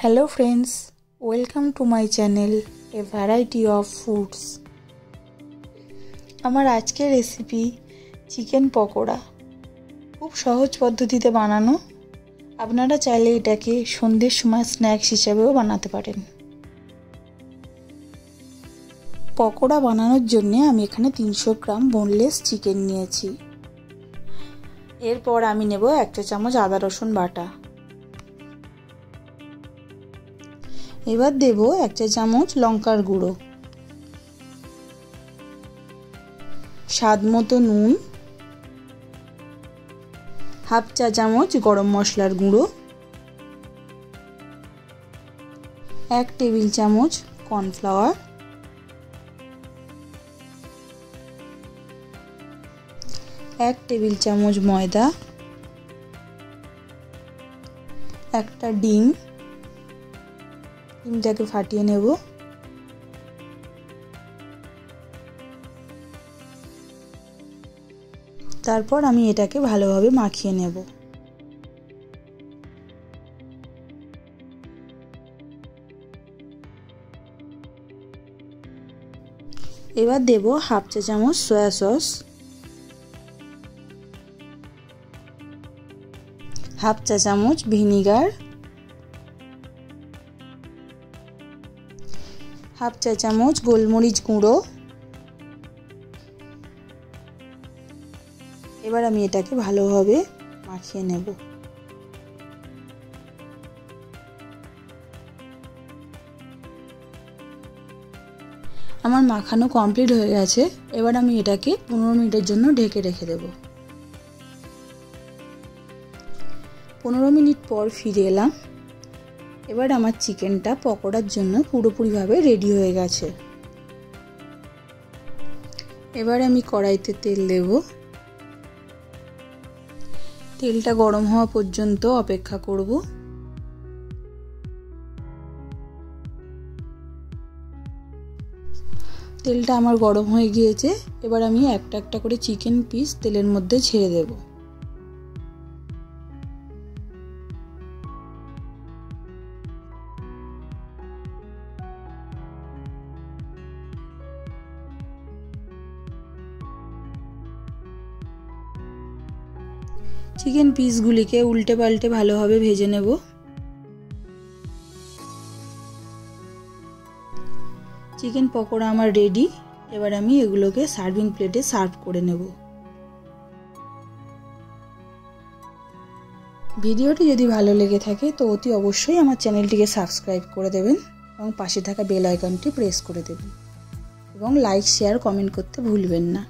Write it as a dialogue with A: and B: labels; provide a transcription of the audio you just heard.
A: Hello friends welcome to my channel a variety of foods আমার আজকের recipe chicken pakora. খুব সহজ পদ্ধতিতে বানানো। আপনারা চাইলে এটাকে সন্ধ্যের সময় স্ন্যাক্স হিসাবেও বানাতে পারেন। পকোড়া বানানোর জন্য আমি এখানে তিনশো গ্রাম বোনলেস চিকেন নিয়েছি। এরপর আমি নেব একটা চামচ আদা রসুন বাটা। এবার দেব এক চা চামচ লঙ্কার গুঁড়ো। স্বাদ মতো নুন। হাফ চা চামচ গরম মশলার গুঁড়ো। এক টেবিল চামচ কর্নফ্লাওয়ার। এক টেবিল চামচ ময়দা। একটা ডিম। ডিমটাকে ফাটিয়ে নেব। তারপর আমি এটাকে ভালোভাবে মাখিয়ে নেব। এবার দেব হাফ চা চামচ সয়া সস। হাফ চা চামচ ভিনিগার। হাফ চা চামচ গোলমরিচ গুঁড়ো। এবার আমি এটাকে ভালোভাবে মাখিয়ে নেব। আমার মাখানো কমপ্লিট হয়ে গেছে। এবার আমি এটাকে পনেরো মিনিটের জন্য ঢেকে রেখে দেব। পনেরো মিনিট পর ফিরে এলাম। এবার আমার চিকেনটা পকোড়ার জন্য পুরোপুরিভাবে রেডি হয়ে গেছে। এবার আমি কড়াইতে তেল দেব। তেলটা গরম হওয়া পর্যন্ত অপেক্ষা করব। তেলটা আমার গরম হয়ে গিয়েছে। এবার আমি একটা একটা করে চিকেন পিস তেলের মধ্যে ছেড়ে দেবো। চিকেন পিসগুলিকে উল্টে পাল্টে ভালোভাবে ভেজে নেব। চিকেন পকোড়া আমার রেডি এবার আমি এগুলোকে সার্ভিং প্লেটে সার্ভ করে নেব। ভিডিওটি যদি ভালো লেগে থাকে, তো অতি অবশ্যই আমার চ্যানেলটিকে সাবস্ক্রাইব করে দেবেন এবং পাশে থাকা বেল আইকনটি প্রেস করে দেবেন। এবং লাইক শেয়ার কমেন্ট করতে ভুলবেন না।